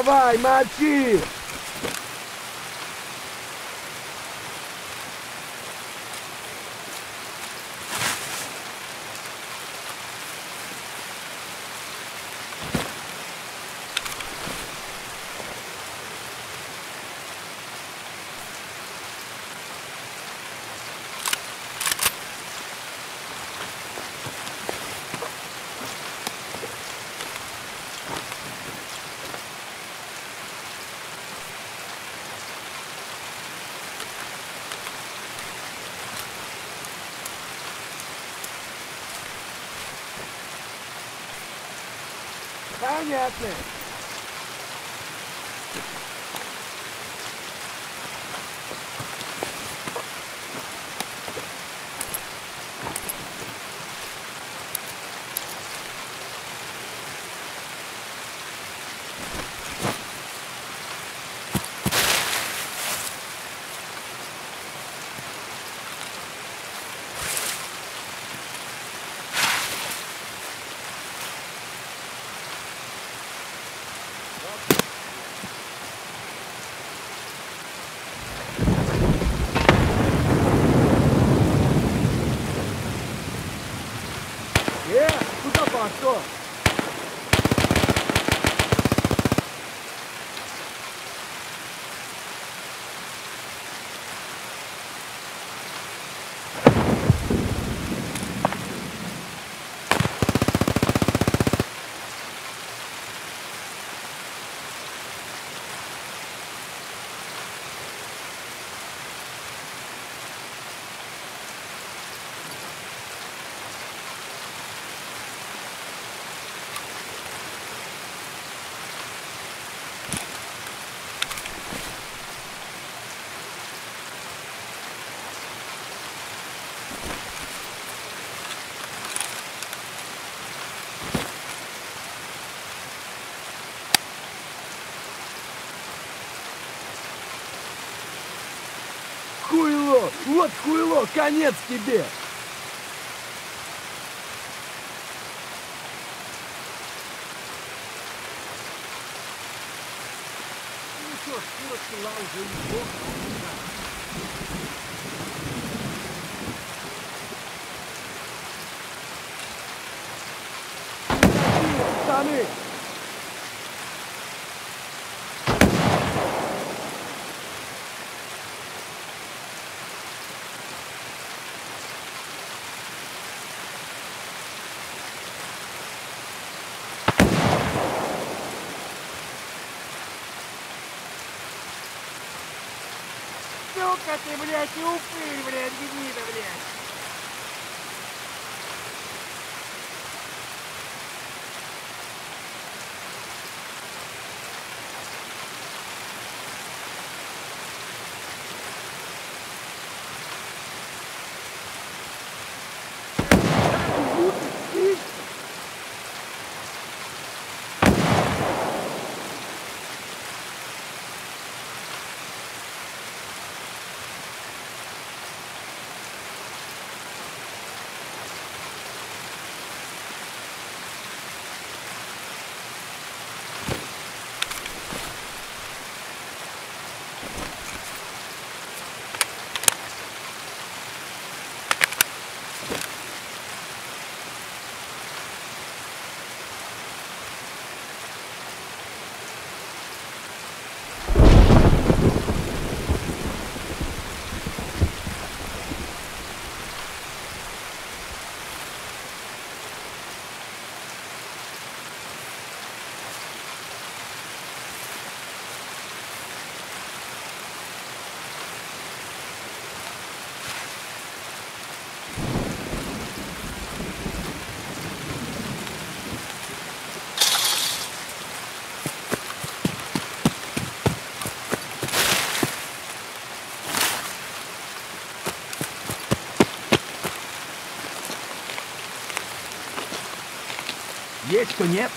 vai, Mati! yet then. Вот хуйло! Конец тебе! Ну что, шкура села уже неплохо. Штаны! Блядь, и упырь, блядь, гнида, блядь! Jedź to nie!